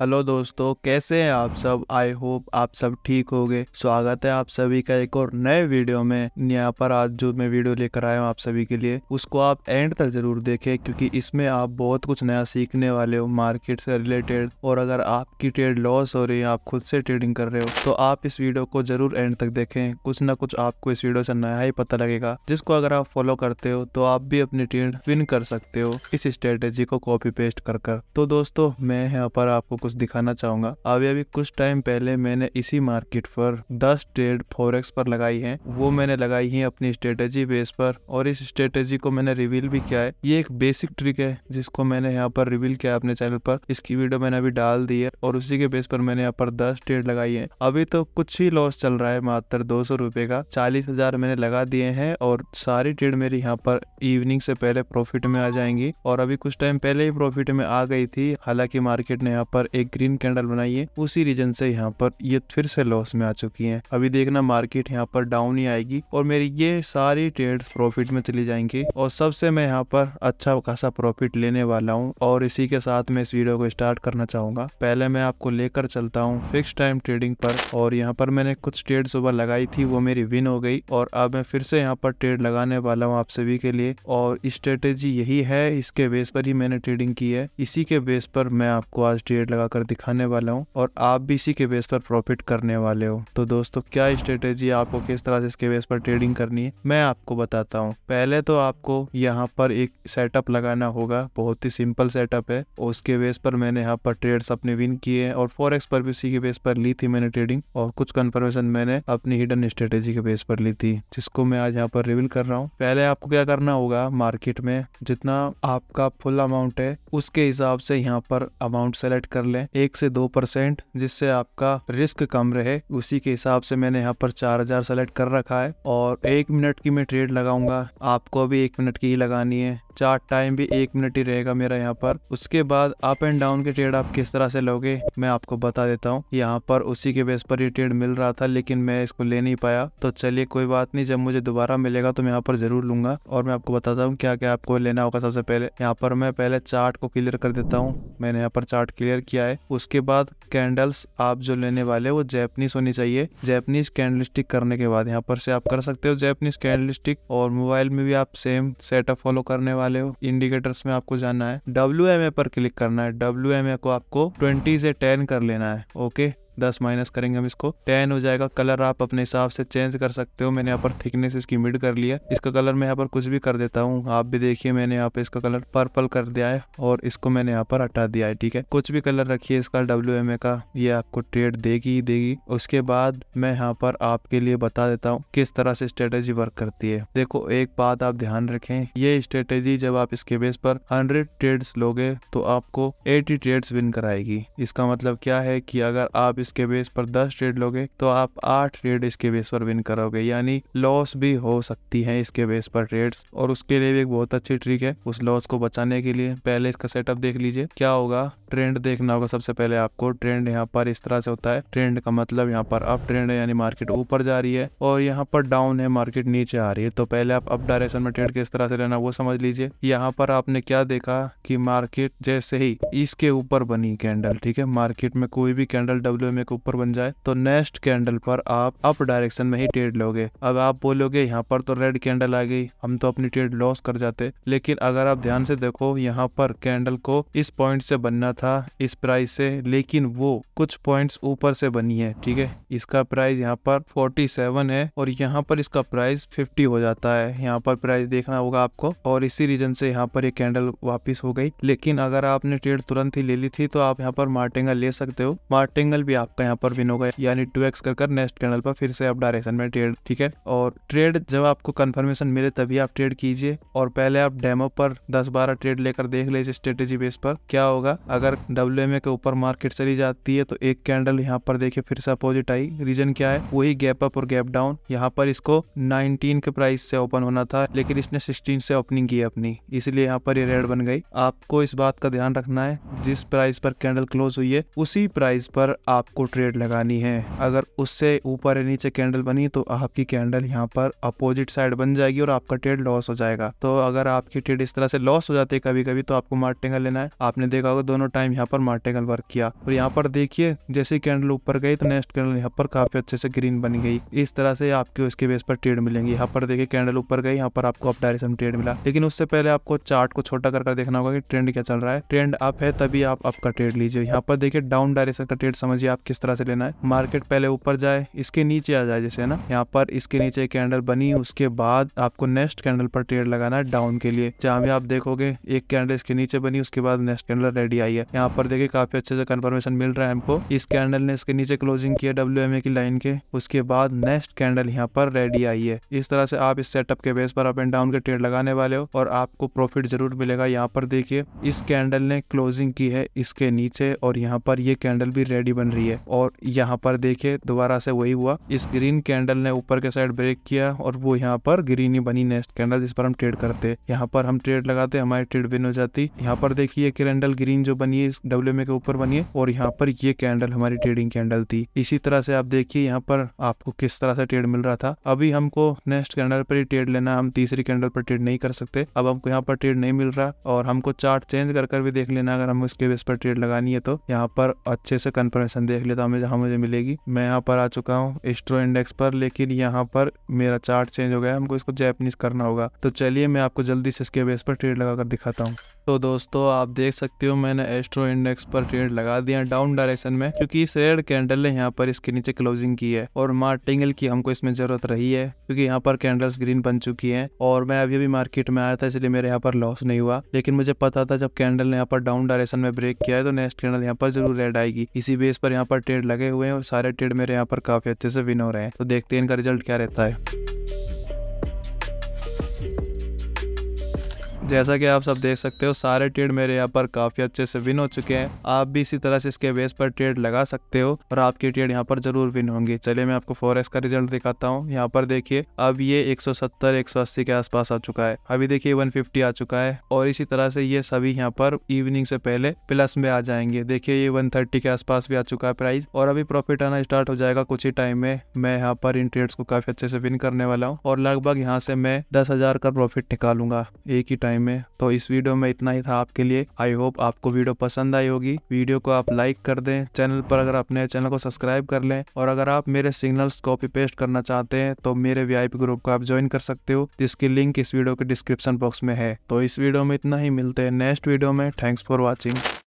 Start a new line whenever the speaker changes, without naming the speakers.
Hello दोस्तों, कैसे हैं आप सब? आई होप आप सब ठीक होंगे। स्वागत है आप सभी का एक और नए वीडियो में। यहाँ पर आज जो मैं वीडियो लेकर आया हूँ आप सभी के लिए, उसको आप एंड तक ज़रूर देखें, क्योंकि इसमें आप बहुत कुछ नया सीखने वाले हो, मार्केट से रिलेटेड। और अगर आपकी ट्रेड लॉस हो रही है, आप खुद से ट्रेडिंग कर रहे हो तो आप इस वीडियो को ज़रूर एंड तक देखें। कुछ ना कुछ आपको इस वीडियो से नया ही पता लगेगा, जिसको अगर आप फॉलो करते हो तो आप भी अपनी ट्रेड विन कर सकते हो, इस स्ट्रेटेजी को कॉपी पेस्ट कर तो दोस्तों, मैं यहाँ पर आपको कुछ दिखाना चाहूँगा। अभी अभी कुछ टाइम पहले मैंने इसी मार्केट पर 10 ट्रेड फॉरेक्स पर लगाई है। वो मैंने लगाई है अपनी स्ट्रेटेजी बेस पर और इस स्ट्रेटेजी को मैंने रिवील भी किया है। ये एक बेसिक ट्रिक है जिसको मैंने यहाँ पर रिवील किया अपने चैनल पर। इसकी वीडियो मैंने अभी डाल दी है और उसी के बेस पर मैंने यहाँ पर दस ट्रेड लगाई है। अभी तो कुछ ही लॉस चल रहा है मात्र दो सौ रुपए का। चालीस हज़ार मैंने लगा दिए हैं और सारी ट्रेड मेरी यहाँ पर इवनिंग से पहले प्रॉफिट में आ जाएँगी। और अभी कुछ टाइम पहले ही प्रॉफिट में आ गई थी। हालाँकि मार्केट ने यहाँ पर एक ग्रीन कैंडल बनाई है उसी रीजन से यहाँ पर ये फिर से लॉस में आ चुकी है। अभी देखना मार्केट यहाँ पर डाउन ही आएगी और मेरी ये सारी ट्रेड प्रॉफिट में चली जाएँगी। और सबसे मैं यहाँ पर अच्छा खासा प्रॉफिट लेने वाला हूँ और इसी के साथ मैं इस वीडियो को स्टार्ट करना चाहूँगा। पहले मैं आपको लेकर चलता हूँ फिक्स टाइम ट्रेडिंग पर और यहाँ पर मैंने कुछ ट्रेड सुबह लगाई थी, वो मेरी विन हो गई और अब मैं फिर से यहाँ पर ट्रेड लगाने वाला हूँ आप सभी के लिए और स्ट्रेटेजी यही है, इसके बेस पर ही मैंने ट्रेडिंग की है। इसी के बेस पर मैं आपको आज ट्रेड लगाकर दिखाने वाला हूँ और आप भी इसी के बेस पर प्रॉफिट करने वाले हो। तो दोस्तों, क्या स्ट्रेटेजी आपको किस तरह से इसके बेस पर ट्रेडिंग करनी है, मैं आपको बताता हूँ। पहले तो आपको यहाँ पर एक सेटअप लगाना होगा, बहुत ही सिंपल सेटअप है। उसके बेस पर मैंने यहाँ पर ट्रेड्स अपने विन किए हैं और फॉरेक्स पर भी इसी के बेस पर ली थी मैंने ट्रेडिंग और कुछ कन्फर्मेशन मैंने अपनी हिडन स्ट्रेटेजी के बेस पर ली थी, जिसको मैं आज यहाँ पर रिवील कर रहा हूँ। पहले आपको क्या करना होगा मार्केट में जितना आपका फुल अमाउंट है, उसके हिसाब से यहाँ पर अमाउंट सेलेक्ट कर लें। एक से दो परसेंट जिससे आपका रिस्क कम रहे, उसी के हिसाब से मैंने यहाँ पर चार हज़ार सेलेक्ट कर रखा है। और एक मिनट की मैं ट्रेड लगाऊँगा, आपको भी एक मिनट की ही लगानी है। चार्ट टाइम भी एक मिनट ही रहेगा मेरा यहाँ पर। उसके बाद अप एंड डाउन के ट्रेड आप किस तरह से लोगे, मैं आपको बता देता हूँ। यहाँ पर उसी के बेस पर ये ट्रेड मिल रहा था, लेकिन मैं इसको ले नहीं पाया। तो चलिए, कोई बात नहीं, जब मुझे दोबारा मिलेगा तो मैं यहाँ पर ज़रूर लूँगा। और मैं आपको बताता हूँ क्या क्या आपको लेना होगा सबसे पहले। यहाँ पर मैं पहले चार्ट को क्लियर कर देता हूँ। मैंने यहाँ पर चार्ट क्लियर किया है। उसके बाद कैंडल्स आप जो लेने वाले वो जैपनीज होनी चाहिए। जैपनीज कैंडल स्टिक करने के बाद यहाँ पर से आप कर सकते हो जैपनीज कैंडल स्टिक और मोबाइल में भी आप सेम सेटअप फॉलो करने वाले हो। इंडिकेटर्स में आपको जाना है। डब्ल्यूएमए पर क्लिक करना है। डब्ल्यूएमए को आपको ट्वेंटी से टेन कर लेना है। ओके दस माइनस करेंगे हम इसको। टेन हो जाएगा। कलर आप अपने हिसाब से चेंज कर सकते हो। मैंने यहाँ पर थिकनेस इसकी मिड कर लिया इसका कलर मैं यहाँ पर कुछ भी कर देता हूँ। आप भी देखिए, मैंने यहाँ पे इसका कलर पर्पल कर दिया है और इसको मैंने यहाँ पर हटा दिया है, ठीक है? कुछ भी कलर रखिए इसका डब्ल्यूएमए का। ये आपको ट्रेड देगी ही देगी। उसके बाद मैं यहाँ पर आपके लिए बता देता हूँ किस तरह से स्ट्रेटेजी वर्क करती है। देखो, एक बात आप ध्यान रखें। ये स्ट्रेटेजी जब आप इसके बेस पर हंड्रेड ट्रेड्स लोगे तो आपको एटी ट्रेड्स विन कराएगी। इसका मतलब क्या है कि अगर आप इसके बेस पर दस ट्रेड लोगे तो आप आठ ट्रेड इसके बेस पर विन करोगे। यानी लॉस भी हो सकती है इसके बेस पर ट्रेड्स और उसके लिए भी एक बहुत अच्छी ट्रिक है उस लॉस को बचाने के लिए। पहले इसका सेटअप देख लीजिए। क्या होगा? ट्रेंड देखना होगा सबसे पहले आपको। ट्रेंड यहाँ पर इस तरह से होता है। ट्रेंड का मतलब यहाँ पर अप ट्रेंड है, यानी मार्केट ऊपर जा रही है। और यहाँ पर डाउन है मार्केट नीचे आ रही है। तो पहले आप अप डायरेक्शन में ट्रेड किस तरह से लेना वो समझ लीजिए। यहाँ पर आपने क्या देखा कि मार्केट जैसे ही इसके ऊपर बनी कैंडल ठीक है? मार्केट में कोई भी कैंडल डब्ल्यू के ऊपर बन जाए तो नेक्स्ट कैंडल पर आप अप डायरेक्शन में ही ट्रेड लोगे। अब आप बोलोगे, यहाँ पर तो रेड कैंडल आ गई, हम तो अपनी ट्रेड लॉस कर जाते। लेकिन अगर आप ध्यान से देखो, यहाँ पर कैंडल को इस पॉइंट से बनना था, इस प्राइस से, लेकिन वो कुछ पॉइंट्स ऊपर से बनी है, ठीक है? इसका प्राइस यहाँ पर 47 है और यहाँ पर इसका प्राइस 50 हो जाता है। यहाँ पर प्राइस देखना होगा आपको और इसी रीजन से यहाँ पर ये कैंडल वापिस हो गई। लेकिन अगर आपने ट्रेड तुरंत ही ले ली थी तो आप यहाँ पर मार्टेंगल ले सकते हो। मार्टेंगल भी आपका यहाँ पर विन होगा, यानी टू एक्स कर कर नेक्स्ट कैंडल पर फिर से आप डायरेक्शन में ट्रेड ठीक है? और ट्रेड जब आपको कंफर्मेशन मिले तभी आप ट्रेड कीजिए, और पहले आप डेमो पर दस बारह ट्रेड लेकर देख लीजिए स्ट्रेटेजी बेस पर, क्या होगा? अगर डब्ल्यू के ऊपर मार्केट चली जाती है तो एक कैंडल यहाँ पर देखिए फिर से अपोजिट आई। रीजन क्या है? वही गैप अप और गैप डाउन यहाँ पर इसको 19 के प्राइस से ओपन होना था, लेकिन इसने 16 से ओपनिंग की अपनी। इसलिए यहाँ पर ये रेड बन गई। आपको इस बात का ध्यान रखना है, जिस प्राइस पर कैंडल क्लोज हुई है, उसी प्राइस पर आपको आपको ट्रेड लगानी है। अगर उससे ऊपर या नीचे कैंडल बनी तो आपकी कैंडल यहाँ पर अपोजिट साइड बन जाएगी और आपका ट्रेड लॉस हो जाएगा। तो अगर आपकी ट्रेड इस तरह से लॉस हो जाती है कभी कभी तो आपको मार्टेंगल लेना है। आपने देखा होगा दोनों टाइम यहाँ पर मार्टेंगल वर्क किया। और यहाँ पर देखिए, जैसे कैंडल ऊपर गई तो नेक्स्ट कैंडल यहाँ पर काफ़ी अच्छे से ग्रीन बन गई। इस तरह से आपके उसके बेस पर ट्रेड मिलेंगे। यहाँ पर देखिए कैंडल ऊपर गई, यहाँ पर आपको अप डायरेक्शन ट्रेड मिला। लेकिन उससे पहले आपको चार्ट को छोटा कर देखना होगा कि ट्रेंड क्या चल रहा है। ट्रेंड अप है तभी आप अप का ट्रेड लीजिए। यहाँ पर देखिए डाउन डायरेक्शन का ट्रेड समझिए आप किस तरह से लेना है? मार्केट पहले ऊपर जाए, इसके नीचे आ जाए जैसे ना? यहाँ पर इसके नीचे कैंडल बनी, उसके बाद आपको नेक्स्ट कैंडल पर ट्रेड लगाना है डाउन के लिए। जहाँ भी आप देखोगे, एक कैंडल इसके नीचे बनी, उसके बाद नेक्स्ट कैंडल रेडी आई है। यहाँ पर देखिए, काफ़ी अच्छे से कंफर्मेशन मिल रहा है हमको। इस कैंडल ने इसके नीचे क्लोजिंग किया डब्ल्यू की लाइन के, उसके बाद नेक्स्ट कैंडल यहाँ पर रेडी आई है। इस तरह से आप इस सेटअप के बेस पर अप एंड डाउन के ट्रेड लगाने वाले हो और आपको प्रॉफिट ज़रूर मिलेगा। यहाँ पर देखिए, इस कैंडल ने क्लोजिंग की है इसके नीचे और यहाँ पर ये कैंडल भी रेडी बन रही है। और यहाँ पर देखिए, दोबारा से वही हुआ। इस ग्रीन कैंडल ने ऊपर के साइड ब्रेक किया और वो यहाँ पर ग्रीन ही बनी नेक्स्ट कैंडल जिस पर हम ट्रेड करते। यहाँ पर हम ट्रेड लगाते, हमारी ट्रेड विन हो जाती। यहाँ पर देखिए कैंडल ग्रीन जो बनी है, इस डब्ल्यू के ऊपर बनी है और यहाँ पर ये कैंडल हमारी ट्रेडिंग कैंडल थी। इसी तरह से आप देखिए, यहाँ पर आपको किस तरह से ट्रेड मिल रहा था। अभी हमको नेक्स्ट कैंडल पर ही ट्रेड लेना हम तीसरी कैंडल पर ट्रेड नहीं कर सकते। अब हमको यहाँ पर ट्रेड नहीं मिल रहा और हमको चार्ट चेंज कर भी देख लेना अगर हम उसके बेस पर ट्रेड लगानी है तो। यहाँ पर अच्छे से कन्फर्मेशन देख लेता हूँ जहाँ मुझे मिलेगी। मैं यहाँ पर आ चुका हूँ एस्ट्रो इंडेक्स पर, लेकिन यहाँ पर मेरा चार्ट चेंज हो गया हमको इसको जैपनीज करना होगा। तो चलिए, मैं आपको जल्दी से इसके बेस पर ट्रेड लगाकर दिखाता हूँ। तो दोस्तों, आप देख सकते हो मैंने एस्ट्रो इंडेक्स पर ट्रेड लगा दिया डाउन डायरेक्शन में, क्योंकि इस रेड कैंडल ने यहाँ पर इसके नीचे क्लोजिंग की है और मार्टिंगल की हमको इसमें ज़रूरत रही है, क्योंकि यहाँ पर कैंडल्स ग्रीन बन चुकी हैं और मैं अभी अभी मार्केट में आया था, इसलिए मेरे यहाँ पर लॉस नहीं हुआ। लेकिन मुझे पता था जब कैंडल ने यहाँ पर डाउन डायरेक्शन में ब्रेक किया है तो नेक्स्ट कैंडल यहाँ पर ज़रूर रेड आएगी। इसी बेस पर यहाँ पर ट्रेड लगे हुए हैं और सारे ट्रेड मेरे यहाँ पर काफ़ी अच्छे से विन हो रहे हैं। तो देखते हैं इनका रिज़ल्ट क्या रहता है। जैसा कि आप सब देख सकते हो, सारे ट्रेड मेरे यहाँ पर काफ़ी अच्छे से विन हो चुके हैं। आप भी इसी तरह से इसके बेस पर ट्रेड लगा सकते हो और आपकी ट्रेड यहाँ पर ज़रूर विन होंगी। चलिए मैं आपको फोरेक्स का रिज़ल्ट दिखाता हूँ। यहाँ पर देखिए, अब ये 170 180 के आसपास आ चुका है। अभी देखिए 150 आ चुका है और इसी तरह से ये सभी यहाँ पर इवनिंग से पहले प्लस में आ जाएँगे। देखिए ये वन के आसपास भी आ चुका है प्राइस और अभी प्रॉफिट आना स्टार्ट हो जाएगा कुछ ही टाइम में। मैं यहाँ पर इन ट्रेड्स को काफ़ी अच्छे से विन करने वाला हूँ और लगभग यहाँ से मैं दस का प्रॉफिट निकालूँगा। एक ही टाइम में। तो इस वीडियो में इतना ही था आपके लिए। आई होप आपको वीडियो पसंद आई होगी। वीडियो को आप लाइक कर दें। चैनल पर अगर अपने चैनल को सब्सक्राइब कर लें। और अगर आप मेरे सिग्नल्स कॉपी पेस्ट करना चाहते हैं तो मेरे वीआईपी ग्रुप को आप ज्वाइन कर सकते हो, जिसकी लिंक इस वीडियो के डिस्क्रिप्शन बॉक्स में है। तो इस वीडियो में इतना ही। मिलते हैं नेक्स्ट वीडियो में। Thanks for watching